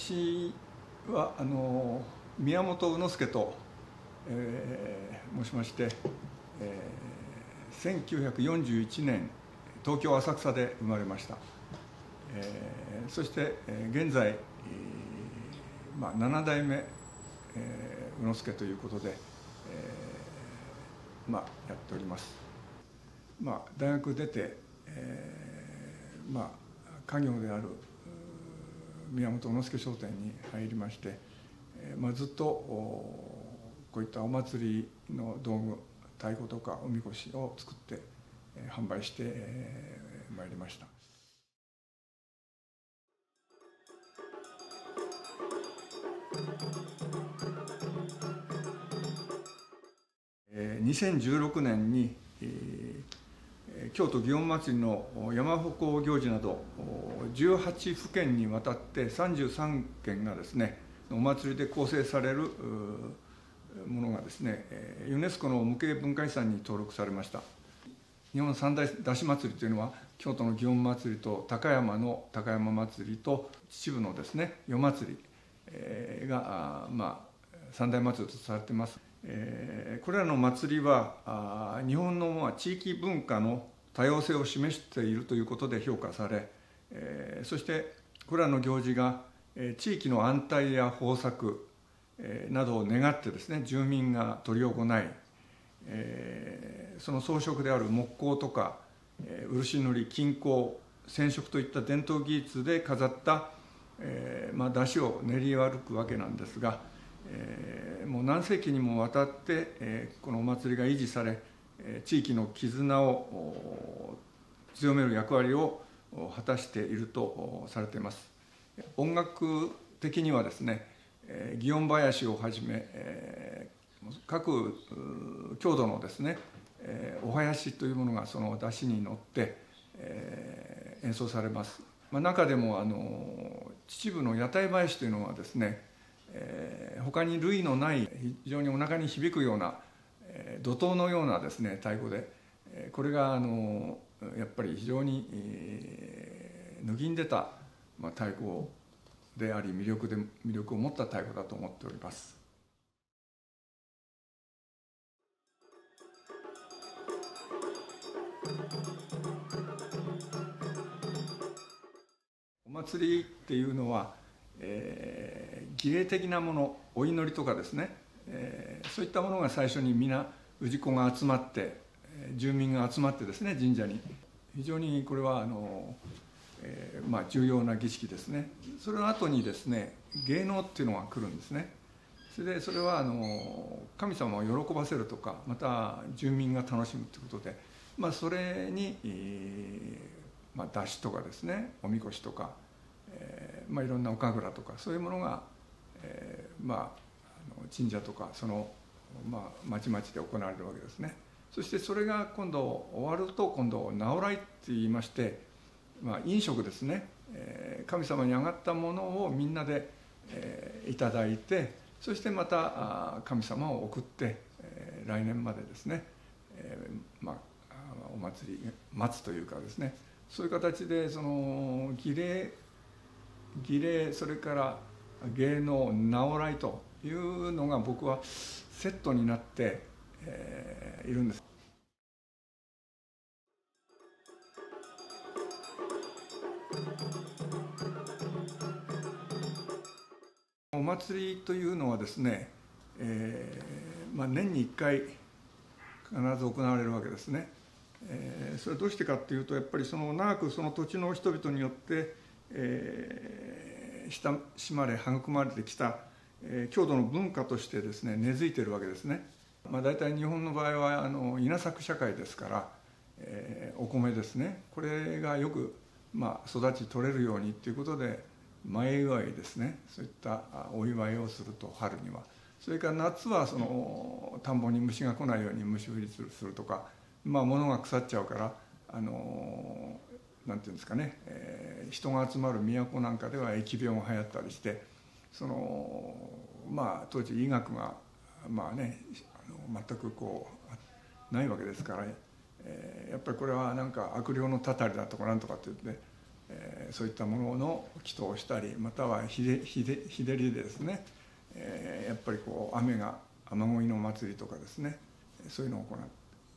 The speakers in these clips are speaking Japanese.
私はあの宮本宇之助と、えー、申しまして、えー、1941年東京浅草で生まれました、えー、そして、えー、現在、えーまあ、7代目、えー、宇之助ということで、えーまあ、やっております、まあ、大学出て、えーまあ、家業である宮本之助商店に入りまして、えーまあ、ずっとこういったお祭りの道具太鼓とかおみこしを作って、えー、販売してま、えー、いりました。2016年に、えー京都祇園祭の山鉾行事など18府県にわたって33件がですねお祭りで構成されるものがですねユネスコの無形文化遺産に登録されました。日本三大出し祭りというのは京都の祇園祭と高山の高山祭りと秩父のですね夜祭りがまあ三大祭りとされてます。これらの祭りは日本の地域文化の多様性を示しているということで評価され、えー、そしてこれらの行事が、えー、地域の安泰や豊作、えー、などを願ってですね住民が執り行い、えー、その装飾である木工とか、えー、漆塗り金工染色といった伝統技術で飾った、えーまあ、出汁を練り歩くわけなんですが、えー、もう何世紀にもわたって、このお祭りが維持され地域の絆を強める役割を果たしているとされています。音楽的にはですね祇園林をはじめ各郷土のですねお囃子というものがその出汁に乗って演奏されます、まあ、中でもあの秩父の屋台囃子というのはですね他に類のない非常にお腹に響くような怒涛のようなですね太鼓でこれがあのやっぱり非常に、えー、脱ぎんでた、まあ、太鼓であり魅力で魅力を持った太鼓だと思っております。お祭りっていうのは、えー、儀礼的なものお祈りとかですね。えー、そういったものが最初に皆氏子が集まって住民が集まってですね神社に。非常にこれはあの、えー、まあ、重要な儀式ですね。それの後にですね芸能っていうのが来るんですね。それでそれはあの神様を喜ばせるとかまた住民が楽しむということで、まあ、それに、えー、まあ、出汁とかですねおみこしとか、えー、まあ、いろんなお神楽とかそういうものが、えまあ神社とかその、まあ、町々で行われるわけですね。そしてそれが今度終わると今度直来って言いまして、まあ、飲食ですね、えー、神様に上がったものをみんなで、えー、いただいてそしてまた神様を送って、えー、来年までですね、えー、まあ、お祭り待つというかですね。そういう形でその儀礼儀礼それから芸能直来というのが僕はセットになって、えー、いるんです。お祭りというのはですね、えーまあ、年に1回必ず行われるわけですね。えー、それはどうしてかっていうとやっぱりその長くその土地の人々によって、えー、親しまれ育まれてきたえー、郷土の文化としてですね根付いてるわけですね、まあ、大体日本の場合はあの稲作社会ですから、えー、お米ですねこれがよく、まあ、育ち取れるようにっていうことで前祝いですねそういったお祝いをすると春にはそれから夏はその田んぼに虫が来ないように虫降りするとか、まあ、物が腐っちゃうからあのなんていうんですかね、えー、人が集まる都なんかでは疫病が流行ったりしてそのまあ当時医学がまあねあの全くこうないわけですから、えー、やっぱりこれはなんか悪霊のたたりだとかなんとかって言ってえー、そういったものの祈祷をしたりまたは日で日で日照りでですね、えー、やっぱりこう雨が雨乞いの祭りとかですねそういうのを行って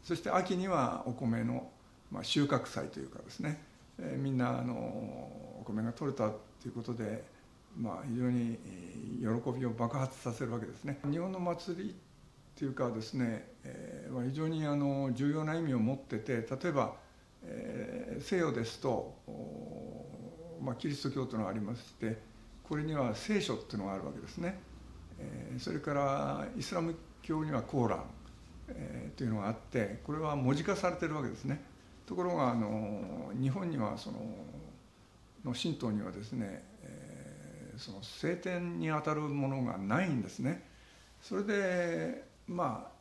そして秋にはお米の、まあ、収穫祭というかですね、えー、みんなあのお米が取れたということで、まあ、非常に喜びを爆発させるわけですね。日本の祭りっていうかですね、えー、非常にあの重要な意味を持ってて例えば、えー、西洋ですと、まあ、キリスト教というのがありましてこれには聖書っていうのがあるわけですね、えー、それからイスラム教にはコーラン、えー、というのがあってこれは文字化されてるわけですねところがあの日本にはそのの神道にはですね、えー、その聖典にあたるものがないんですね。それでまあ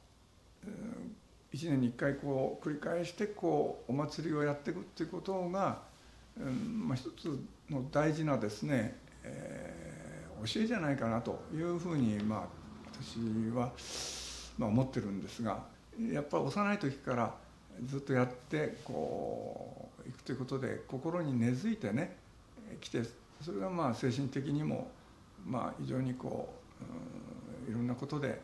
1年に1回こう繰り返してこうお祭りをやっていくっていうことが、うんまあ、一つの大事なですね、えー、教えじゃないかなというふうに、まあ、私は、まあ、思ってるんですがやっぱり幼い時からずっとやってこういくということで心に根付いてね来てそれがまあ精神的にもまあ非常にこう、いろんなことで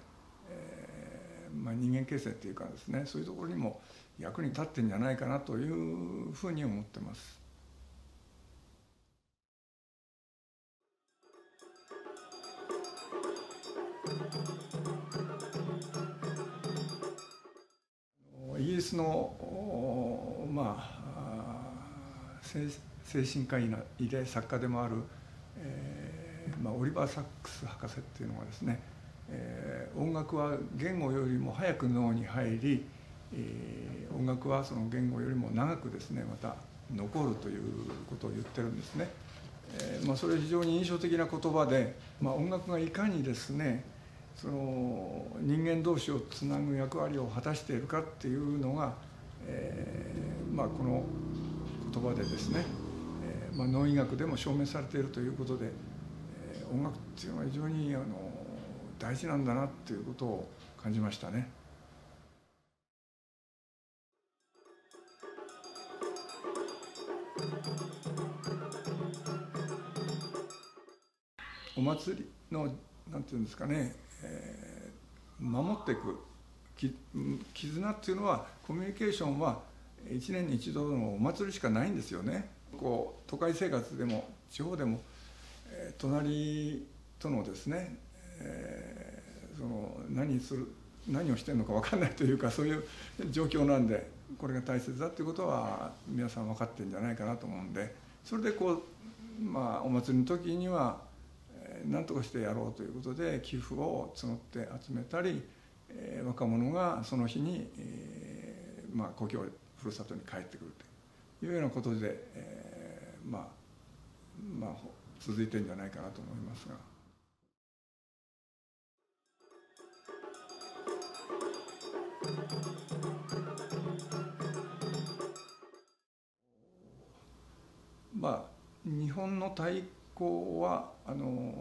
えまあ、人間形成っていうかですねそういうところにも役に立ってんじゃないかなというふうに思ってます。ギリスの、まあ、精神科医で作家でもある、えーまあ、オリバー・サックス博士っていうのがですねえー、音楽は言語よりも早く脳に入り、えー、音楽はその言語よりも長くですねまた残るということを言ってるんですね。えーまあ、それは非常に印象的な言葉で、まあ、音楽がいかにですねその人間同士をつなぐ役割を果たしているかっていうのが、えーまあ、この言葉でですね、えーまあ、脳医学でも証明されているということで、えー、音楽っていうのは非常にあの大事なんだなっていうことを感じましたね。お祭りのなんていうんですかね、え、守っていく絆っていうのはコミュニケーションは1年に一度のお祭りしかないんですよね。こう都会生活でも地方でも、え、隣とのですねえー、その何する何をしてるのか分かんないというかそういう状況なんでこれが大切だっていうことは皆さん分かってるんじゃないかなと思うんでそれでこうまあお祭りの時には何とかしてやろうということで寄付を募って集めたり、えー、若者がその日に、えー、まあ、故郷ふるさとに帰ってくるというようなことで、えー、まあまあ続いてるんじゃないかなと思いますが。まあ日本の太鼓はあの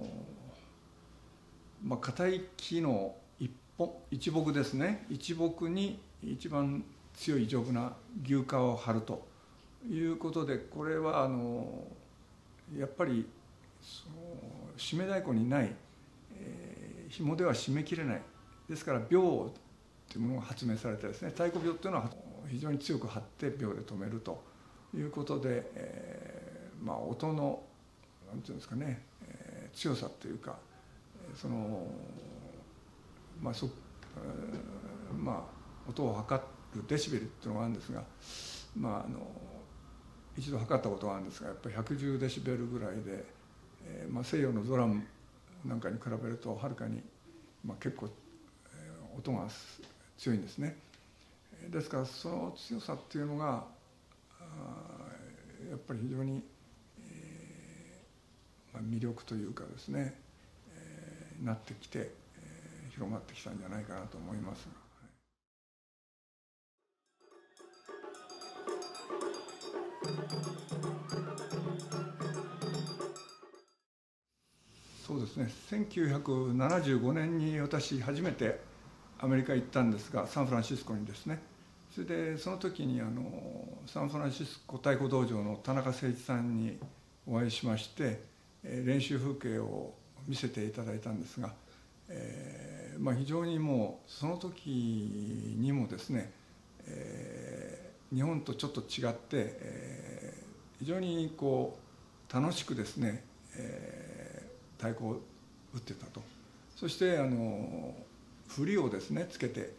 まあ硬い木の一本一木ですね。一木に一番強い丈夫な牛皮を張るということでこれはあのやっぱりその締め太鼓にない、えー、紐では締めきれない。ですから秒というものが発明されてですね太鼓秒というのは非常に強く張って秒で止めるということで、えー、まあ音の何て言うんですかね、えー、強さというかそのまあそ、えー、まあ音を測るデシベルっていうのがあるんですがまああの一度測ったことがあるんですがやっぱり110デシベルぐらいで、えーまあ、西洋のドラムなんかに比べるとはるかに、まあ、結構、えー、音が強いんですね。ですからその強さっていうのがやっぱり非常に、魅力というかですね、えー、なってきて、えー、広まってきたんじゃないかなと思いますが。そうですね1975年に私初めてアメリカ行ったんですがサンフランシスコにですねそれでその時にあのサンフランシスコ太鼓道場の田中誠一さんにお会いしまして、練習風景を見せていただいたんですが、えーまあ、非常にもうその時にもですね、えー、日本とちょっと違って、えー、非常にこう楽しくですね、えー、太鼓を打ってたと。そしてあの振りをですねつけて、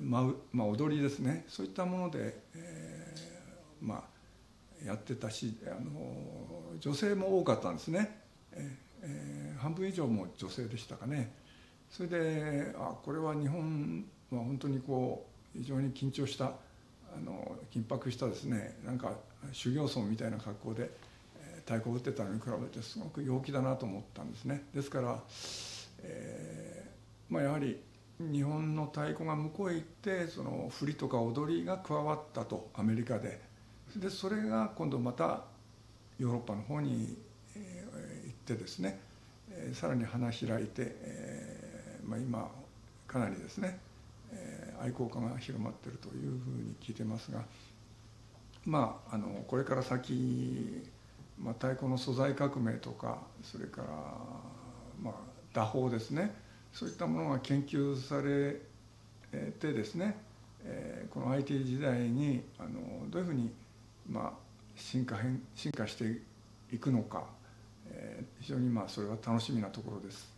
まあ、踊りですね。そういったもので、えー、まあやってたしあの女性も多かったんですね、ええー、半分以上も女性でしたかね。それであこれは日本は本当にこう非常に緊張したあの緊迫したですね。なんか修行僧みたいな格好で、太鼓を打ってたのに比べてすごく陽気だなと思ったんですね。ですから、えーまあ、やはり日本の太鼓が向こうへ行ってその振りとか踊りが加わったとアメリカで。でそれが今度またヨーロッパの方に、えー、行ってですね、えー、さらに花開いて、えーまあ、今かなりですね、えー、愛好家が広まっているというふうに聞いてますがまああのこれから先、まあ、太鼓の素材革命とかそれから、まあ、打法ですねそういったものが研究されてですね、えー、この IT 時代にあのどういうふうに、まあ、進化変進化していくのか、えー、非常にまあそれは楽しみなところです。